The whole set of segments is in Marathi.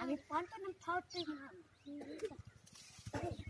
I'm going to put it in.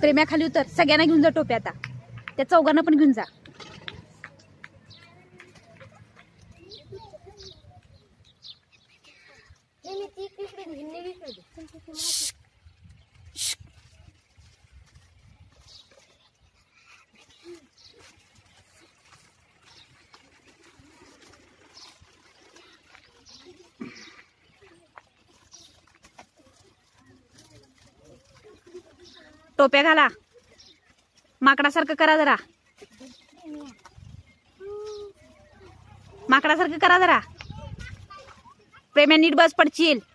प्रेम्या खाली उतर. सगळ्यांना घेऊन जा टोप्या आता. त्या चौघांना पण घेऊन जा. टोप्या घाला. माकडासारखं करा जरा. माकडासारखं करा जरा. प्रेम्या नीट बस पडशील.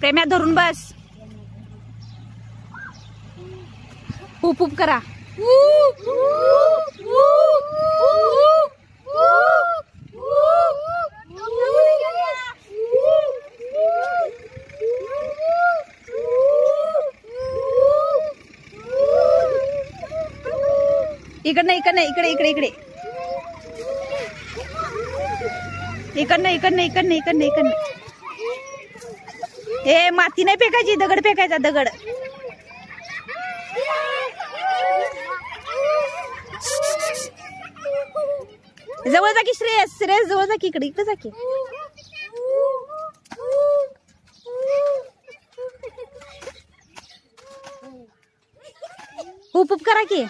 प्रेम्या धरून बस. हुप हुप करा. इकडनं इकडनं इकडे इकडे इकडे. इकडनं इकडनं इकडनं इकडनं इकडनं. हे माती नाही फेकायची दगड फेकायचा दगड. जवळ जा की श्रेयस श्रेयस जवळ जा की इकडे इकडे जा की. हुप करा की.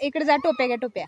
इकडे जा टोप्या घ्या टोप्या.